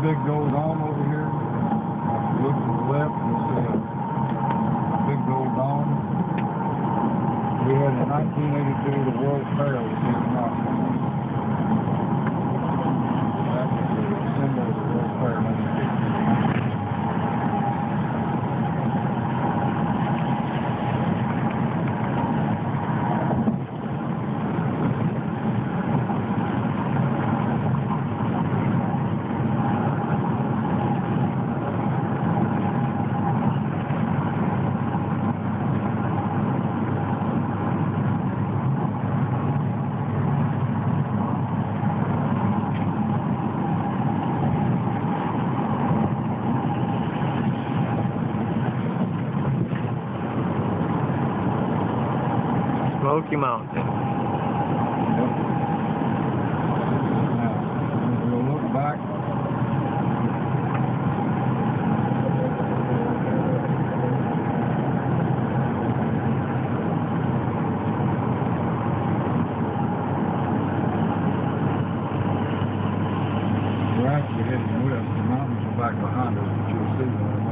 big gold dome over here? You look to the left, you'll see a big gold dome. We had in 1982 the World Fair was here in Knoxville. That was the symbol of the World Fair in 1982. Smoky Mountain. You'll look back, we're actually heading west. The mountains are back behind us, but you'll see.